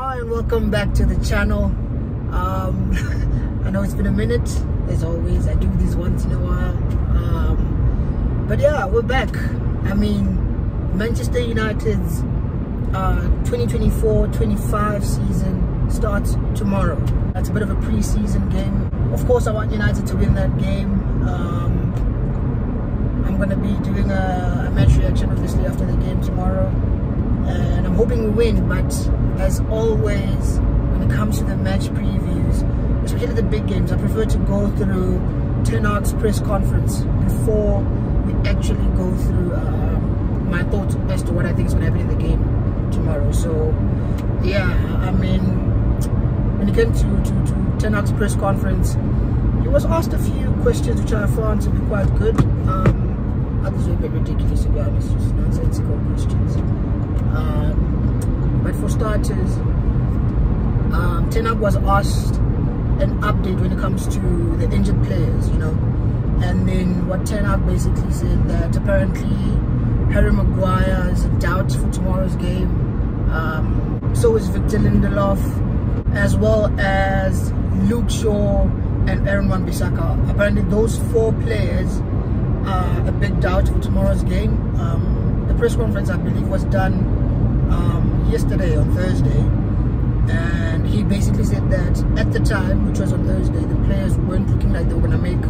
Hi and welcome back to the channel. Um, I know it's been a minute, as always. I do these once in a while. Um, but yeah, we're back. I mean, Manchester United's 2024-25 uh, season starts tomorrow. That's a bit of a pre-season game. Of course, I want United to win that game. Um, I'm going to be doing a, a match reaction, obviously, after the game tomorrow and I'm hoping we win. But as always, when it comes to the match previews, especially the big games, I prefer to go through Ten Hag's press conference before we actually go through um, my thoughts as to what I think is going to happen in the game tomorrow. So, yeah, I mean, when it came to, to, to Ten Hag's press conference, he was asked a few questions which I found to be quite good. Um, others were a bit ridiculous, to be honest, just nonsensical questions. Um, but for starters, um, Ten Hag was asked an update when it comes to the injured players, you know. And then what Ten Hag basically said that apparently Harry Maguire is a doubt for tomorrow's game. Um, so is Victor Lindelof, as well as Luke Shaw and Aaron Wan-Bissaka. Apparently those four players are a big doubt for tomorrow's game. Um, the press conference, I believe, was done um, yesterday on Thursday, and he basically said that at the time, which was on Thursday, the players weren't looking like they were gonna make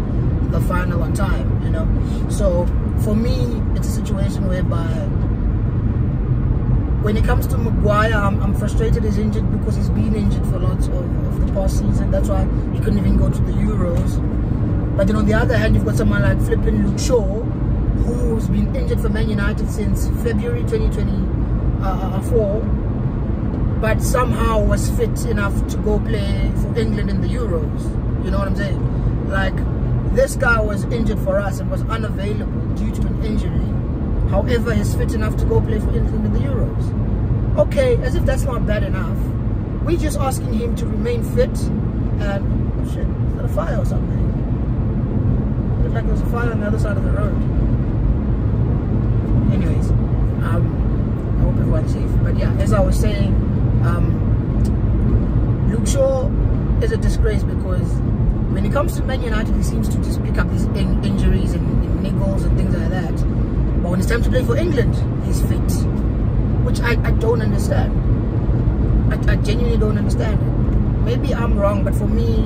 the final on time. You know, so for me, it's a situation whereby when it comes to Maguire, I'm, I'm, frustrated he's injured because he's been injured for lots of, of, the past season. That's why he couldn't even go to the Euros. But then on the other hand, you've got someone like flipping Luke Shaw, who's been injured for Man United since February 2020 uh, for, but somehow was fit enough to go play for England in the Euros. You know what I'm saying? Like, this guy was injured for us and was unavailable due to an injury. However, he's fit enough to go play for England in the Euros. Okay, as if that's not bad enough. We're just asking him to remain fit and, oh shit, is that a fire or something? Looked like a fire on the other side of the road. Anyways, um, hope everyone's safe. But yeah, as I was saying, um, Luke Shaw is a disgrace because when it comes to Man United, he seems to just pick up these in injuries and, and niggles and things like that. But when it's time to play for England, he's fit, which I, I don't understand. I, I genuinely don't understand. Maybe I'm wrong, but for me,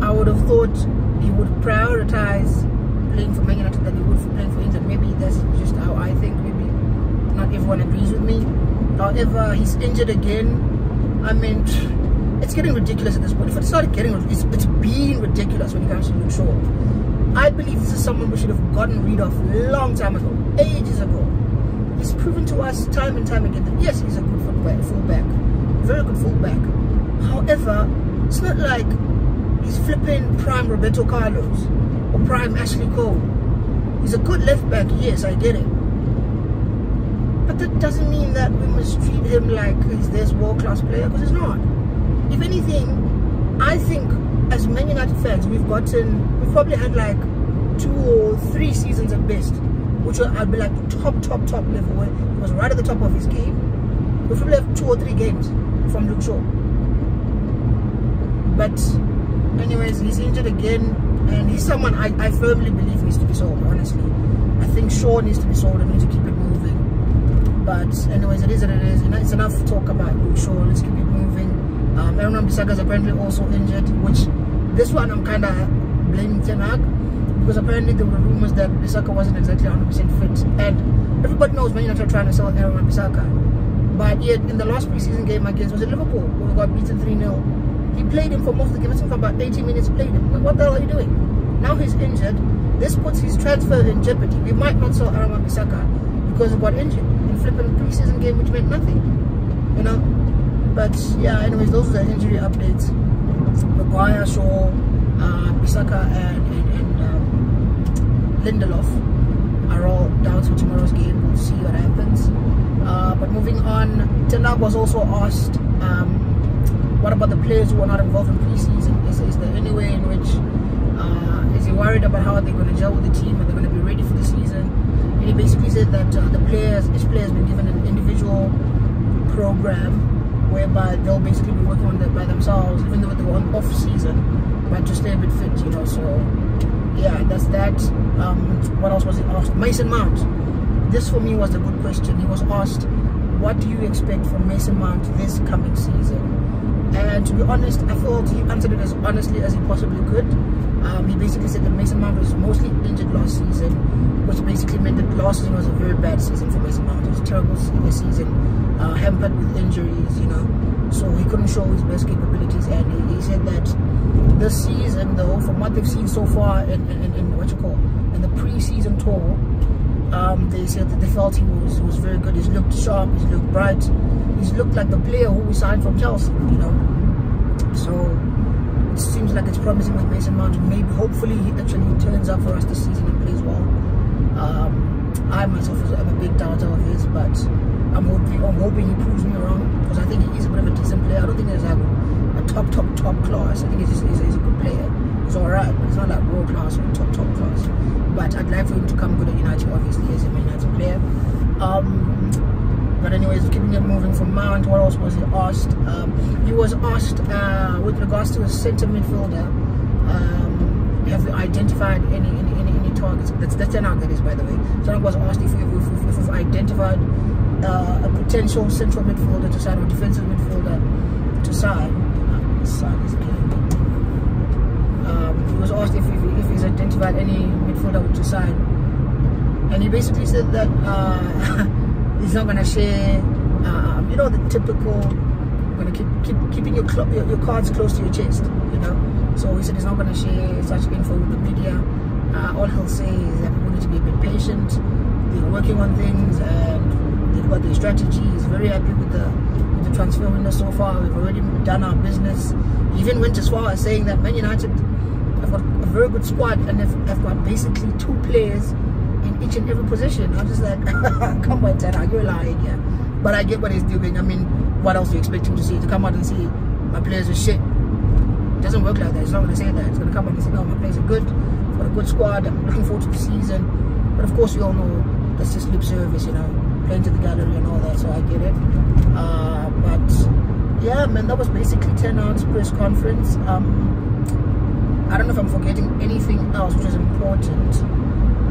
I would have thought he would prioritize playing for Man United than he would for playing for England. Maybe that's just how I think. Maybe not everyone agrees with me. However, he's injured again. I mean, it's getting ridiculous at this point. If it started getting, it's, it's being ridiculous when it comes to Luke Shaw. I believe this is someone we should have gotten rid of long time ago, ages ago. He's proven to us time and time again that yes, he's a good fullback very good fullback. However, it's not like he's flipping prime Roberto Carlos or prime Ashley Cole. He's a good left back, yes, I get it. But that doesn't mean that we must treat him like he's this world-class player, because he's not. If anything, I think as Man United fans, we've gotten, we've probably had like two or three seasons at best, which I'd be like top, top, top level, where he was right at the top of his game. We probably have two or three games from Luke Shaw. But anyways, he's injured again, and he's someone I, I firmly believe needs to be sold, honestly. I think Shaw needs to be sold and we need to keep it moving. But anyways, it is what it is. Know, it's enough talk about Shaw. Let's keep it moving. Um, Aaron Bissaka is apparently also injured, which this one I'm kind of blaming Ten Hag because apparently there were rumors that Bissaka wasn't exactly 100% fit. And everybody knows Man United are trying to sell Aaron Bissaka. But yet, in the last preseason game against, was it Liverpool, where we got beaten 3-0, he played him for most of the game. I for about 80 minutes, played him. What the hell are you doing? Now he's injured. This puts his transfer in jeopardy. We might not sell Aaron Bissaka because he got injured flipping preseason game, which meant nothing, you know. But yeah, anyways, those are the injury updates. Maguire, Shaw, uh, Bissaka, and, and, and um, Lindelof are all down for tomorrow's game. We'll see what happens. Uh, but moving on, Ten was also asked, um, what about the players who are not involved in preseason? Is, is there any way in which uh, is he worried about how they're going to gel with the team? Are they going to be ready for the season? He basically said that uh, the players, each player has been given an individual program whereby they'll basically be working on that by themselves, even though they were on off season, but to stay a bit fit, you know. So yeah, that's that. Um, what else was it asked? Mason Mount. This for me was a good question. He was asked, "What do you expect from Mason Mount this coming season?" And to be honest, I thought he answered it as honestly as he possibly could. Um, he basically said that Mason Mount was mostly injured last season, which basically meant that last season was a very bad season for Mason Mount. It was a terrible season, uh, hampered with injuries, you know. So he couldn't show his best capabilities. And he, he said that this season, though, from what they've seen so far in, in, in what you call in the pre-season tour, um, they said that they felt he was was very good. He's looked sharp. He's looked bright. He's looked like the player who we signed from Chelsea. You know, so it seems like it's promising with Mason Mount. Maybe, hopefully, he actually turns up for us this season and plays well. Um, I myself am a big doubter of his, but I'm hoping I'm hoping he proves me wrong because I think he's a bit of a decent player. I don't think he's like a top top top class. I think he's, he's, he's a good player. He's alright, but he's not like world class or top top class. But I'd like for him to come good at United, obviously, as a United player. Um, but anyways, keeping it moving from Mount, what else was he asked? Um, he was asked uh, with regards to a centre midfielder. Um, have you identified any, any, any targets? That's that's an that is by the way. Someone was asked if, we, if, if, we've identified uh, a potential central midfielder to sign or defensive midfielder to sign. Uh, sign is um, he was asked if, if, if he's identified any midfielder to sign, and he basically said that uh, he's not going to share, uh, you know, the typical, going to keep, keep keeping your, your, your cards close to your chest, you know. So he said he's not going to share such info with the media. Uh, all he'll say is that people need to be a bit patient. They're working on things and they've got their strategy. He's very happy with the with the transfer window so far. We've already done our business. Even went as far as saying that Man United have got a very good squad and have, have got basically two players in each and every position. I'm just like, come on, Tana, you're lying here. But I get what he's doing. I mean, what else do you expect him to see? To come out and see my players are shit. It doesn't work like that. He's not going to say that. He's going to come out and say, no, my players are good. Good squad. I'm looking forward to the season. But of course, we all know that's just lip service, you know, playing to the gallery and all that. So I get it. Uh, but yeah, man, that was basically Ten Hag's press conference. Um, I don't know if I'm forgetting anything else which is important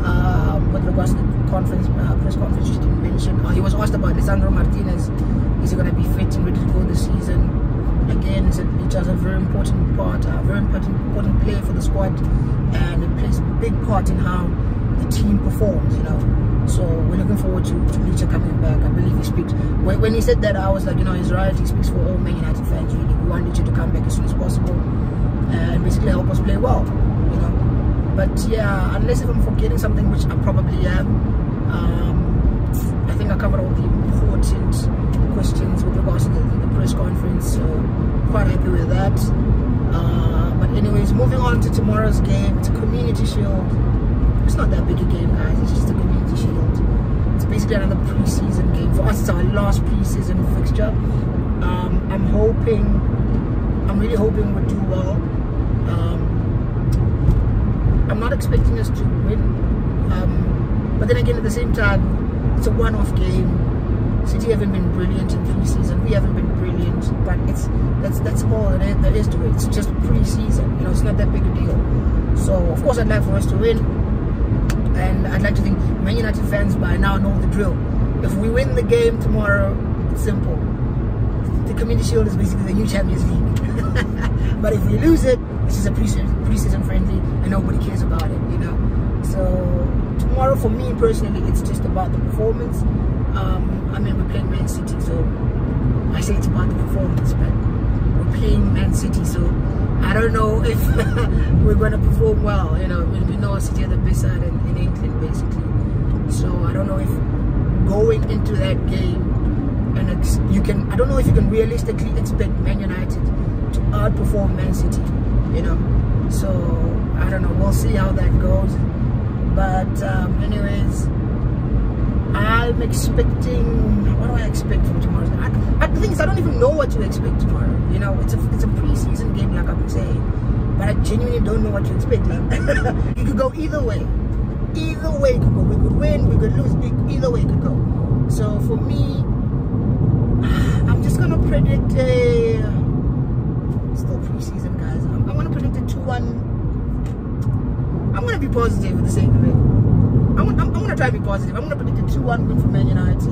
um, with regards to the conference, uh, press conference you didn't mention. Uh, he was asked about Lisandro Martinez. Is he going to be fit and ready to go this season? Again, he said he does a very important part, a very important, important player for the squad, and it plays a big part in how the team performs, you know. So we're looking forward to, to coming back. I believe he speaks. When, when, he said that, I was like, you know, he's right. He speaks for all Man United fans, really. We want Licha to come back as soon as possible and basically help us play well, you know. But yeah, unless if I'm forgetting something, which I probably am, um, think I covered all the important questions with regards to the, the press conference, so quite happy with that. Uh, but anyways, moving on to tomorrow's game, it's a Community Shield. It's not that big a game, guys. It's just a Community Shield. It's basically another preseason game for us. It's our last preseason fixture. Um, I'm hoping, I'm really hoping we'll do well. I'm not expecting us to win. Um, but then again, at the same time, it's a one-off game. City haven't been brilliant in pre-season. We haven't been brilliant, but it's that's that's all there is to it. It's just pre-season. You know, it's not that big a deal. So of course, I'd like for us to win, and I'd like to think Man United fans by now know the drill. If we win the game tomorrow, it's simple. The Community Shield is basically the new Champions League. but if we lose it, this is a pre-season, pre-season friendly and nobody cares about it, you know. For me personally, it's just about the performance. Um, I mean, we're playing Man City, so I say it's about the performance, but we're playing Man City, so I don't know if we're going to perform well. You know, we, know City are the best side in, in England, basically. So I don't know if going into that game and you can, I don't know if you can realistically expect Man United to outperform Man City you know so i don't know we'll see how that goes but um, anyways i'm expecting what do i expect from tomorrow? I, I, the thing is i don't even know what to expect tomorrow. You know it's a it's a preseason game like i've been saying. But i genuinely don't know what to expect. It could go either way. Either way could go. We could win we could lose either way could go. So for me i'm just gonna predict positive for the of it. I'm, I'm, I'm gonna try to be positive. I'm gonna predict a 2-1 win for Man United,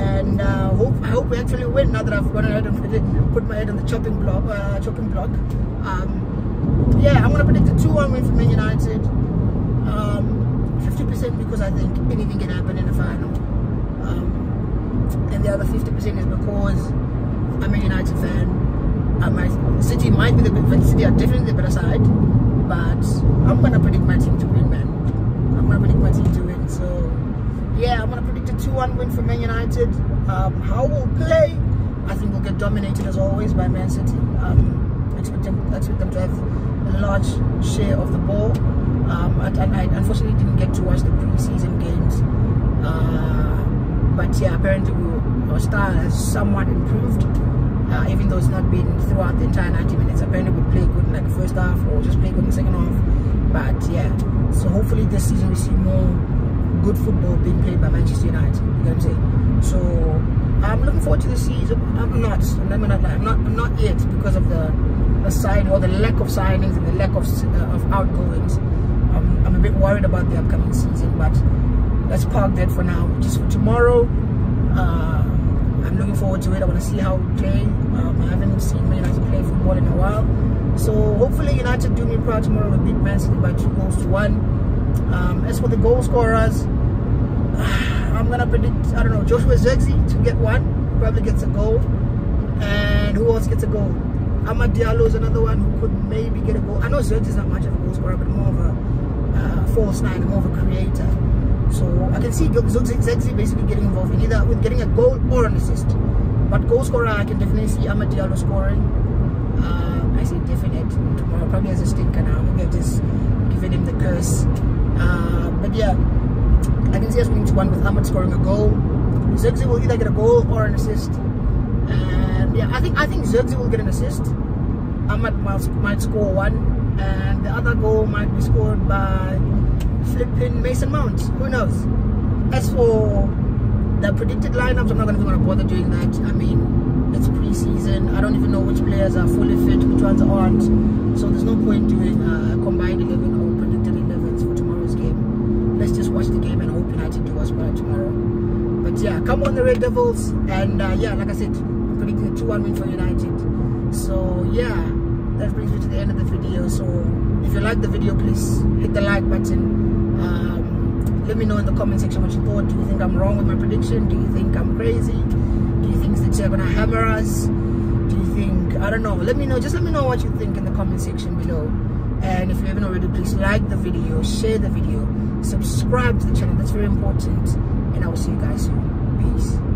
and uh, hope I hope we actually win. Now that I've gone ahead and put, my head on the chopping block, uh, chopping block. Um, yeah, I'm gonna predict a 2-1 win for Man United. Um, 50% because I think anything can happen in the final, um, and the other 50% is because I'm a United fan. Um, City might be the City are definitely the better side, but I'm gonna predict my team to win, man. I'm gonna predict my team to win. So yeah, I'm gonna predict a 2-1 win for Man United. Um, how we'll play, I think we'll get dominated as always by Man City. Um, expect them, expect them to have a large share of the ball. Um, I, I, unfortunately didn't get to watch the preseason games, uh, but yeah, apparently our style has somewhat improved uh, even though it's not been throughout the entire 90 minutes. Apparently we play good in like the first half or just play good in the second half. But yeah, so hopefully this season we see more good football being played by Manchester United. You know what I'm saying? So I'm looking forward to the season. I'm not. I'm not. I'm not. I'm not yet because of the the sign or the lack of signings and the lack of uh, of outgoings. I'm, I'm a bit worried about the upcoming season, but let's park that for now. Just for tomorrow. Uh, I'm looking forward to it. I want to see how we play. Um, I haven't seen Man United play football in a while. So hopefully United do me proud tomorrow with beat Man City by two goals to one. Um, as for the goal scorers, I'm going to predict, I don't know, Joshua Zirkzee to get one. Probably gets a goal. And who else gets a goal? Amad Diallo is another one who could maybe get a goal. I know Zirkzee is not much of a goal scorer, but more of a uh, false nine, more of a creator. So I can see Zirkzee basically getting involved in either with getting a goal or an assist. But goal scorer, I can definitely see Amad Diallo scoring. Uh, I say definite. Tomorrow probably as a stinker now. Maybe I've just given him the curse. Uh, but yeah, I can see us winning to one with Amad scoring a goal. Zirkzee will either get a goal or an assist. And yeah, I think I think Zirkzee will get an assist. Amad might, might score one, and the other goal might be scored by flipping Mason Mount. Who knows? As for the predicted lineups, I'm not even going to bother doing that. I mean, it's preseason. I don't even know which players are fully fit, which ones aren't. So there's no point doing a combined 11 or predicted 11s for tomorrow's game. Let's just watch the game and hope United do us well tomorrow. But yeah, come on the Red Devils. And uh, yeah, like I said, I'm predicting a 2-1 win for United. So yeah, that brings me to the end of the video. So if you like the video, please hit the like button let me know in the comment section what you thought. Do you think I'm wrong with my prediction? Do you think I'm crazy? Do you think City are gonna hammer us? Do you think I don't know? Let me know. Just let me know what you think in the comment section below. And if you haven't already, please like the video, share the video, subscribe to the channel. That's very important. And I will see you guys soon. Peace.